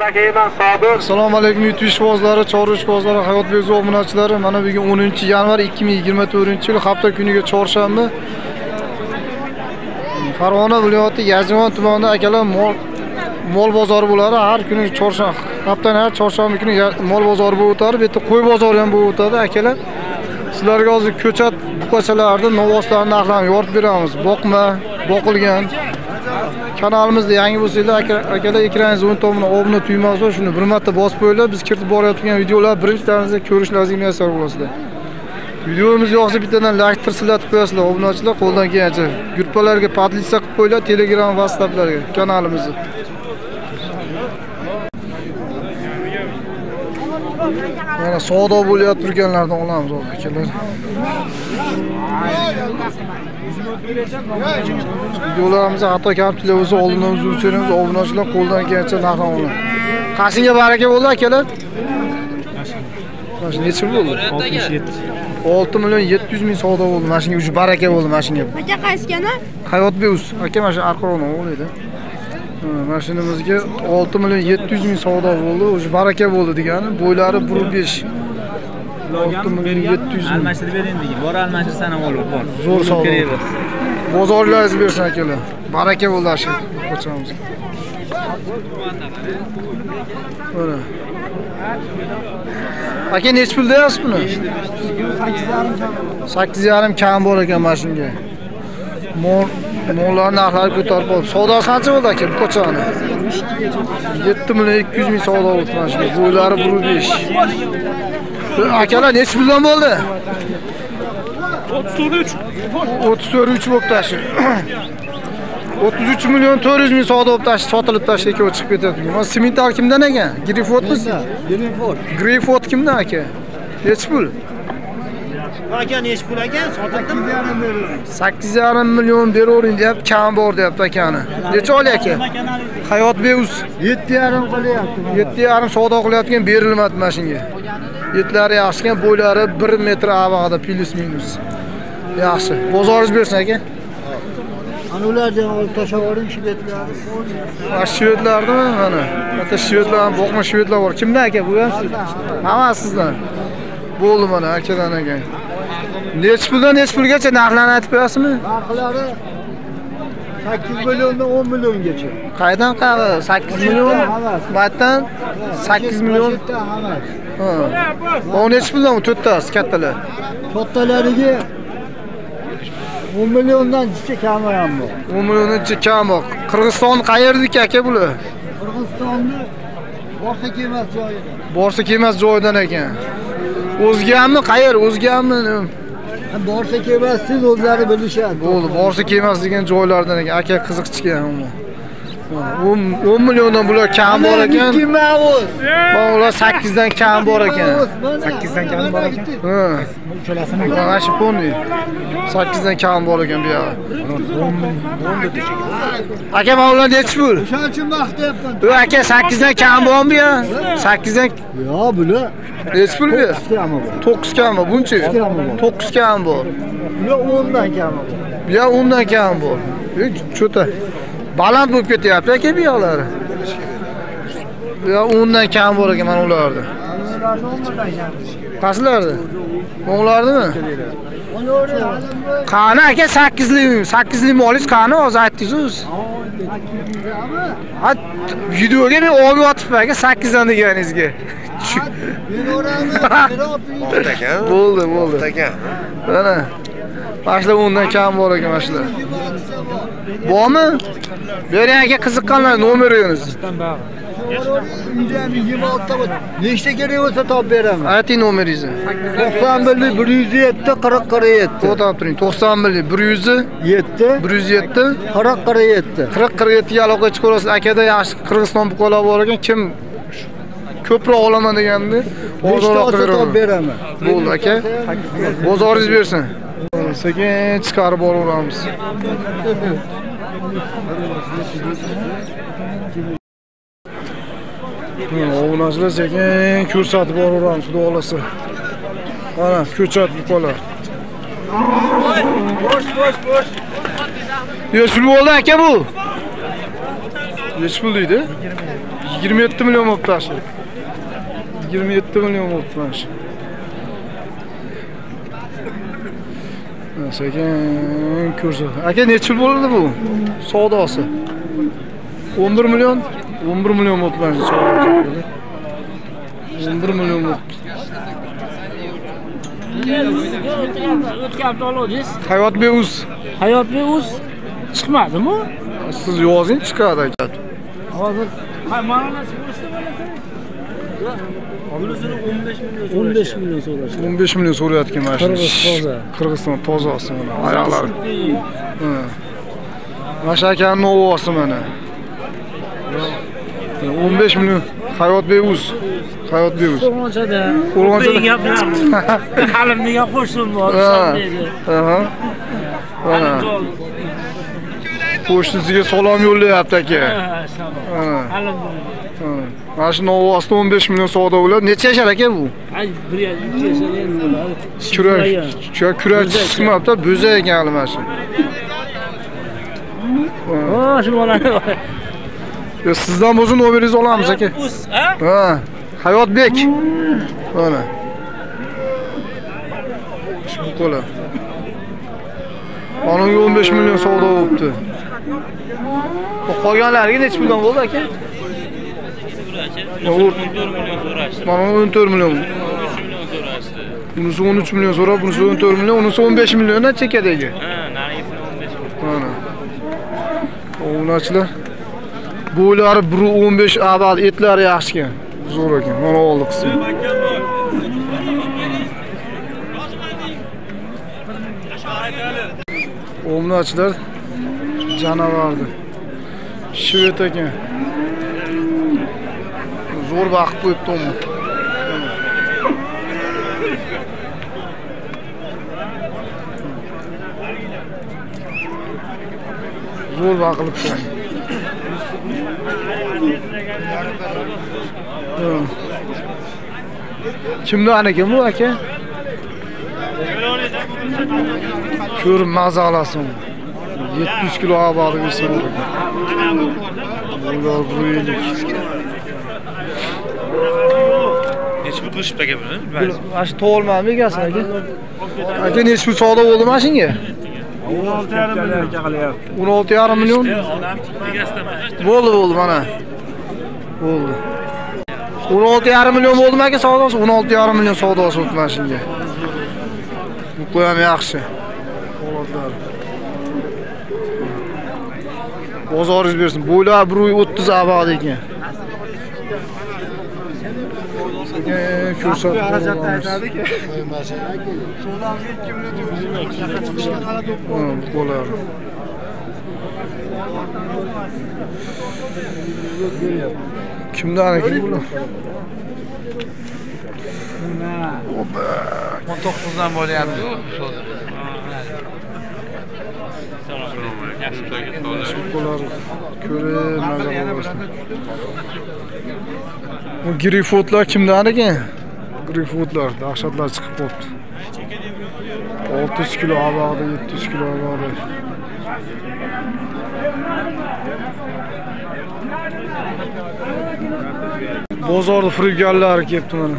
Assalomu alaykum youtube ishqibozlari chorva ishqibozlari hayotbek obunachilar mana bugun 10 yanvar 2024 yil hafta kuniga chorshanba. Farg'ona viloyati yaziyon tumanida akalar mol mol bozori bo'ladi. Har kuni chorshanba haftaning har chorshanba kuni mol bozori bo'lib o'tadi. Bu yerda qo'y bozori ham bo'lib o'tadi. Akalar sizlarga hozir ko'chat buqachalarni novvoslarni narxlarini yoritib beramiz. Boqma boqilgan. Kanalimizda yangi bo'lsanglar akalar ekraningizni o'ng tomonida obuna tugmasi bor shuni bir marta bosib qo'yinglar. Biz kiritib borayotgan videolar birinchilaringizda ko'rishlaringizga muyassar bo'lasizlar videomiz yoqsa bittadan layk tirsillatib qo'yasizlar obunachilar. Qo'ldan kelgancha gruppalarga podlitsa qilib qo'yinglar telegram whatsapplarga kanalimizni. Mana savdo bo'layotib turganlardan olamiz hozir akalar videolarimizni xato kamchilik bo'lsa oldindan uzr so'raymiz obunachilar qo'ldan kelgancha narxdan oladi qashinga baraka bo'ldi akalar mana shu necha pul bo'ldi oltmish yetti olti million yetti yuz ming savdo bo'ldi mana shunga уже baraka bo'ldi mana shunga aka qaysi qaysigani hayotbek aka mana shu arqonni o'g'li edi mashinamizga olti million yetti yuz ming savdo bo'ldi уже baraka bo'ldi degani bo'ylari bir besh olti million yetti yuz ming. Almashtirib bering degan bor almashtirsan ham olur bor. Zo'r savdo. Bozorlaringiz bersin akalar. Baraka bo'ldi shu qo'chamiz mana aka nechi pul deyapsiz buni? Sakkiz yarim kam. Bor ekan mana shunga mol mollarni narxlari ko'tarib qoldi savdosi qancha bo'ldi aka bu qo'chani yetti million ikki yuz ming savdo bo'ldi mana shunga bo'ylari bir besh. Akalar nechi puldan bo'ldi? O'ttiz to'rt uch. Bo'lib tashi o'ttiz uch million to'rt yuz ming savdo bo'lib tashi sotilib tashi ikkovi chiqib ketyapti mana semental kimdan ekan grifotmi grifot kimdan aka? Nechi pul aka nechi pul aka sotildimi sakkiz yarim million beravering deyapti kam bor deyapti akani. Necha oly aka hayot beuz yetti yarim qilyapti. Yetti yarim savdo qilayotgan berilmadi mana shunga etlari yaxshi ekan bo'ylari bir metr avag'ida plyus minus. Yaxshi. Bozoringiz bersin aka. Ana ulardan olib tashlab yuboring shvedlarni mana shvedlardimi? Mana bitta shvedlar ham boqma shvedlar bor. Kimdan aka bu? Ham siz hammasi. Sizdan bo'ldi mana akadan ekan nechi puldan nechi pulgacha narxlarni aytib qo'yasizmi? Narxlari sakkiz milliondan o'n milliongacha. Qayerdan qayerga sakkiz million? bu yerdan sakkiz million. hammasi ha. Bu nechi puldan bu to'rttasi kattalar? Kattalariga o'n milliondan jicha kami ham bor. o'n milliondan kamroq qirg'iziston qayerdiki aka bular? Qirg'izistonni borsa kelmas joyida borsa kelmas joyidan ekan o'zgami qayer o'zgami borsa kelmas siz o'zlari bilishadi. Bo'ldi borsa kelmas degan joylardan ekan aka qiziqchi ekan u. o'n o'n milliondan bular kam bor ekan. ikki mavuz. Mana ular sakkizdan kam bor ekan. Sakkizdan kam bor ekan. ha. Mana shu полный sakkizdan kam bor ekan bu yog'i aka mana ular nechi pul? O'shaning uchun maqtayapman u aka sakkizdan kam bormi bu yer. Sakkizdan yo bular nechi pul bu yer? kami bor. To'qqiz kami bor. to'qqiz kam bor. Bular o'ndan kami bor. Bu yer o'ndan kam bor. Cho'ta baland bo'lib ketyapti aka bu yoqlari o'ndan kam bor ekan mana ularda qaysilarda o'nglardimi qani aka sakkizlik sakkizlik molingiz qani hozir aytdingiz. O'zi ha videoga men olib yotibman aka sakkizdan deganingizga. Bo'ldi bo'ldi. Mana mana shular o'ndan kam bor ekan mana shular bormi bering aka qiziqqanlar nomeringiz yigirma oltita nechta kerak bo'lsa topib beraman. Ayting nomeringizni. To'qson birlik bir yuz yetti qirq qirq yetti. To'xtab turing. To'qson birlik bir yuz yetti. bir yuz yetti. Qirq qirq yetti. Qirq qirq yettiga aloqa chiqarasiz akada yaxshi qirg'iziston buqalar bor ekan kim? Ko'proq olaman deganda. Olsa qilib beraman. Bo'ldi aka. Bozoringiz bersin sekin chiqarib olaveramiz obunachilar sekin ko'rsatib boraveramiz xudo xohlasa mana ko'chat buqalar nechi pul bo'ldi aka bu. Nechi pul deydi 27 million bo'libdi 27 million bo'libdi mana shu. Sekin ko'rsat aka nechi pul bo'ladi bu? Savdosi. 11 million? 11 million bo'libdi mana shu savdosi. 11 million bo'libdi o'tgan hafta oluvdingiz hayot beuz hayot uz chiqmadimi? Siz yozing chiqadi aka. Hozir mana nasib bo'lsa bunisini o'n besh million so'rash 15 million so'rayotgan mana shu Qirg'iz toza. qirg'iziston tozasi mana oyoqlari mana shu akani novosi mana 15 million hayot beuz hayot beuz qo'rg'onchada Qo'rg'onchada. gaplar halim degan qo'shnim bor qo'shnisiga salom yo'llayapti aka. Ha, salom. Ha. halim ha. Mana shu novvosda 15 million savdo bo'ladi. Necha yashar aka bu? bir ikki yashar endi bo'ladi kurak chiqmabdi, bo'zak ekan hali mana shu. Shu bolani Sizdan o'zi nomeringizni olamiz aka. ha Ha. Hayotbek. Mana. Shu qo'la. Qonunga 15 million savdo bo'libdi. Qolganlariga necha puldan bo'ldi aka? Ya, u- Mana 14 million. Bunisi 13 million so'rab, bunisi 14 million, unisi 15 milliondan chekadagi. Mana. O'nachilar. Bo'ylari 1.15 abad, etlari yaxshi ekan. Zo'r ekan. Mana oldi qismi. O'mlachilar janavardi. Shvet ekan. Zo'r vaqt qo'yibdi uni. Zo'r vaqt qilibdi. Ha. Kimni anakan bu aka? Ko'rib maza olasan. 700 kilo abadi bersa bo'ladi. Ular buraylik. Nechi pul aka buni? Mana shu to'g'rilmami egasin aka? Aka nechi pul savdo bo'ldi mashinga? 16,5 million. Bo'ldi, bo'ldi mana. Bo'ldi. 16,5 million bo'ldimi aka savdosi? 16,5 million savdosi mashinga. Bu ham yaxshi. Bozoringiz bersin. Bo'ylab 130 abad ekan. Eee, ko'rsatib aytadiki so'lamga ikki million Ha, bo'lar. Kimdan aka bular? 19 dan bo'lyapti u. Bular ko'rib maza qilmasdan. Bu grifotlar kimdan ekan? Grifotlar dahshatlar chiqib qolibdi. 600 kilo avvalda, 700 kilo avvalda. bozorni firibgarlar kelibdi mana.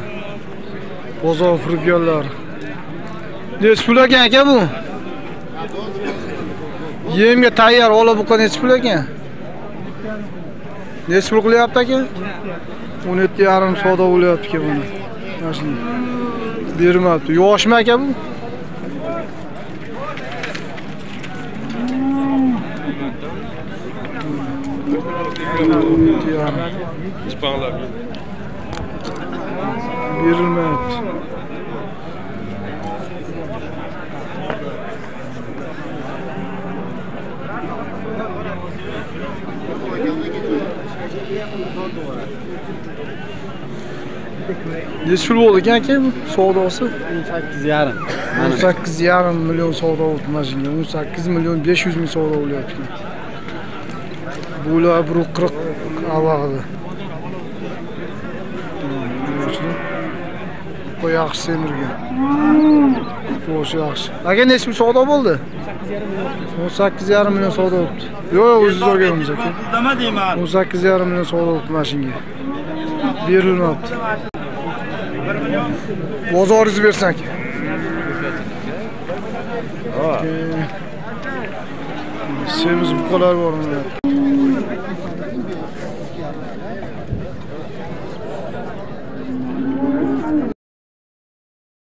Bozor firibgarlar. Nechi pul ekan aka bu? Yemga tayyor ola buqa nechi pul ekan? Nechi pul qilyapti aka? 17 yarim savdo bo'lyapti aka buni. Mana shuni. Bermabdi. Yoshmi aka bu? Berilmayapti. Nechi pul bo'ldi ekan aka bu savdosi? 18 yarim 18 yarim million savdo bo'ldi mashina. 18 million 500 ming savdo bo'lyapti. Bular 140 avvalda. qo'y yaxshi semirgan to'shi yaxshi aka nechi pul savdo bo'ldi o'n sakkiz yarim million savdo bo'libdi yo'q o'zingiz olganmiz aka nima deyman o'n sakkiz yarim million savdo bo'libdi mashinaga berilmabdi bozoringizni bersak. Aka semiz buqalar bor